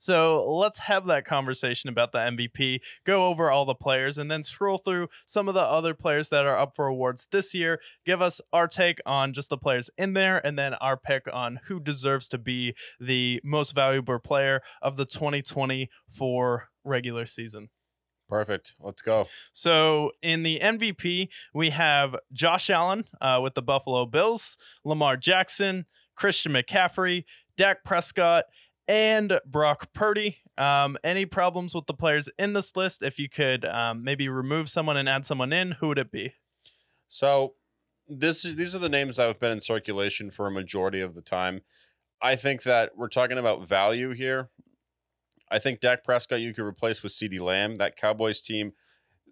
So let's have that conversation about the MVP, go over all the players, and then scroll through some of the other players that are up for awards this year. Give us our take on just the players in there, and then our pick on who deserves to be the most valuable player of the 2024 regular season. Perfect. Let's go. So in the MVP, we have Josh Allen uh, with the Buffalo Bills, Lamar Jackson, Christian McCaffrey, Dak Prescott, and Brock Purdy. Um, any problems with the players in this list? If you could um, maybe remove someone and add someone in, who would it be? So this these are the names that have been in circulation for a majority of the time. I think that we're talking about value here. I think Dak Prescott you could replace with CeeDee Lamb. That Cowboys team,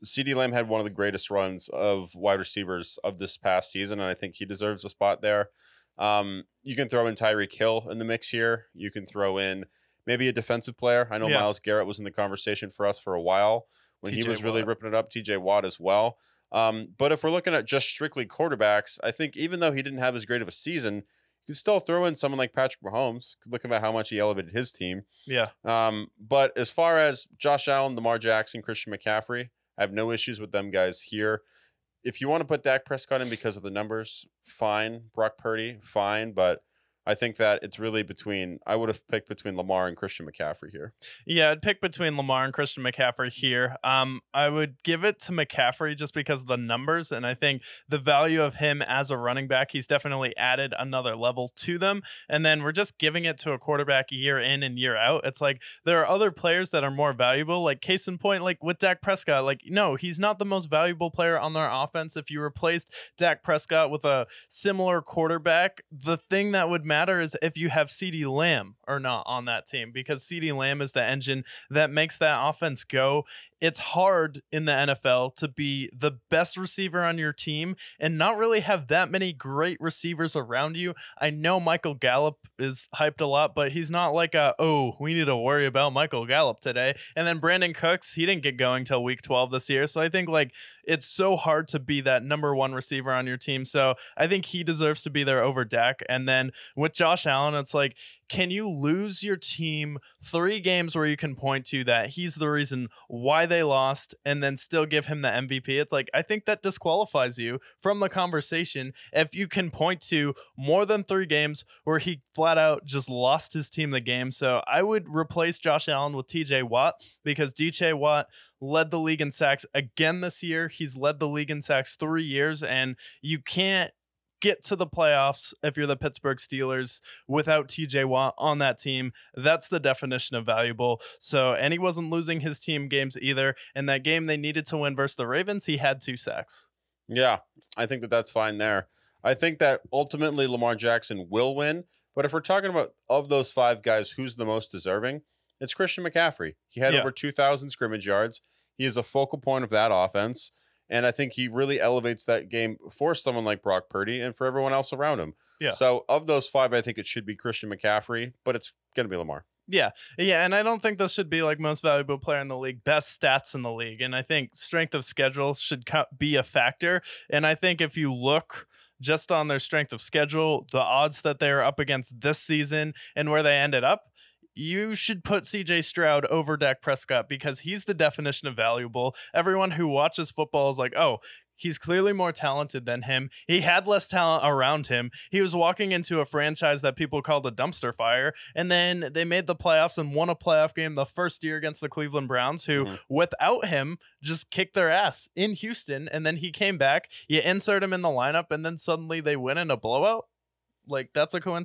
CeeDee Lamb had one of the greatest runs of wide receivers of this past season, and I think he deserves a spot there. Um, you can throw in Tyreek Hill in the mix here. You can throw in maybe a defensive player. I know Yeah. Myles Garrett was in the conversation for us for a while when he was really ripping it up. TJ Watt as well. Um, but if we're looking at just strictly quarterbacks, I think even though he didn't have as great of a season, you can still throw in someone like Patrick Mahomes. Look about how much he elevated his team. Yeah. Um, but as far as Josh Allen, Lamar Jackson, Christian McCaffrey, I have no issues with them guys here. If you want to put Dak Prescott in because of the numbers, fine. Brock Purdy, fine. But I think that it's really between. I would have picked between Lamar and Christian McCaffrey here. Yeah, I'd pick between Lamar and Christian McCaffrey here. Um, I would give it to McCaffrey just because of the numbers, and I think the value of him as a running back, he's definitely added another level to them. And then we're just giving it to a quarterback year in and year out. It's like there are other players that are more valuable, like case in point, like with Dak Prescott. Like, no, he's not the most valuable player on their offense. If you replaced Dak Prescott with a similar quarterback, the thing that would matter is if you have CeeDee Lamb or not on that team, because CeeDee Lamb is the engine that makes that offense go. It's hard in the NFL to be the best receiver on your team and not really have that many great receivers around you. I know Michael Gallup is hyped a lot, but he's not like a, oh, we need to worry about Michael Gallup today. And then Brandin Cooks, he didn't get going till week 12 this year. So I think like it's so hard to be that number one receiver on your team. So I think he deserves to be there over Dak. And then with Josh Allen, it's like, can you lose your team three games where you can point to that he's the reason why they lost and then still give him the MVP? It's like, I think that disqualifies you from the conversation if you can point to more than three games where he flat out just lost his team the game. So I would replace Josh Allen with TJ Watt because TJ Watt led the league in sacks again this year. He's led the league in sacks three years, and you can't get to the playoffs if you're the Pittsburgh Steelers without TJ Watt on that team. That's the definition of valuable. So, and he wasn't losing his team games either. In that game they needed to win versus the Ravens, he had two sacks. Yeah, I think that that's fine there. I think that ultimately Lamar Jackson will win. But if we're talking about of those five guys, who's the most deserving? It's Christian McCaffrey. He had Yeah. over 2,000 scrimmage yards. He is a focal point of that offense. And I think he really elevates that game for someone like Brock Purdy and for everyone else around him. Yeah. So of those five, I think it should be Christian McCaffrey, but it's going to be Lamar. Yeah, yeah, and I don't think this should be like most valuable player in the league, best stats in the league, and I think strength of schedule should be a factor. And I think if you look just on their strength of schedule, the odds that they're up against this season and where they ended up, you should put CJ Stroud over Dak Prescott because he's the definition of valuable. Everyone who watches football is like, oh, he's clearly more talented than him. He had less talent around him. He was walking into a franchise that people called a dumpster fire. And then they made the playoffs and won a playoff game the first year against the Cleveland Browns, who Mhm. without him just kicked their ass in Houston. And then he came back. You insert him in the lineup, and then suddenly they win in a blowout. Like, that's a coincidence.